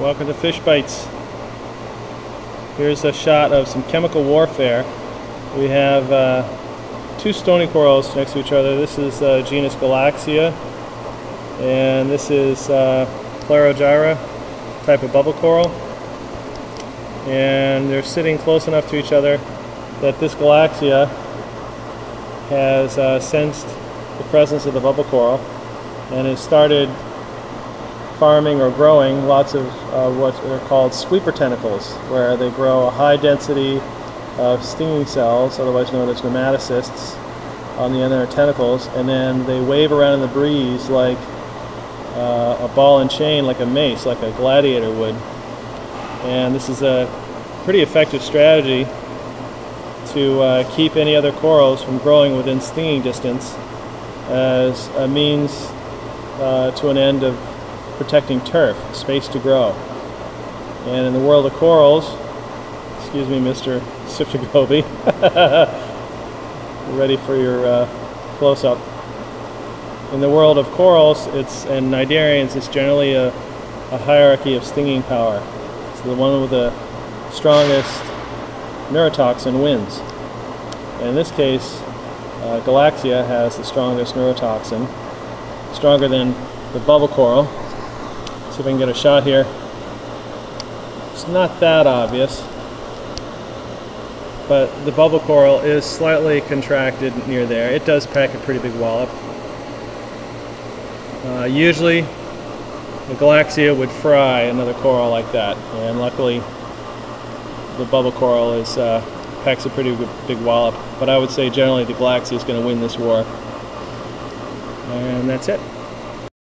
Welcome to Fish Bites. Here's a shot of some chemical warfare. We have uh, two stony corals next to each other. This is uh, genus Galaxea, and this is uh, Plerogyra, type of bubble coral. And they're sitting close enough to each other that this Galaxea has uh, sensed the presence of the bubble coral and has started farming or growing lots of uh, what are called sweeper tentacles, where they grow a high density of stinging cells, otherwise known as nematocysts, on the end of their tentacles, and then they wave around in the breeze like uh, a ball and chain, like a mace, like a gladiator would. And this is a pretty effective strategy to uh, keep any other corals from growing within stinging distance as a means uh, to an end of protecting turf, space to grow. And in the world of corals, excuse me, Mr. Siftagobi, ready for your uh, close-up. In the world of corals, it's and cnidarians, it's generally a, a hierarchy of stinging power. So the one with the strongest neurotoxin wins. And in this case, uh, Galaxea has the strongest neurotoxin, stronger than the bubble coral, See if I can get a shot here. It's not that obvious, but the bubble coral is slightly contracted near there. It does pack a pretty big wallop. Uh, usually, the Galaxea would fry another coral like that, and luckily, the bubble coral is uh, packs a pretty big wallop. But I would say generally the Galaxea is going to win this war. And that's it.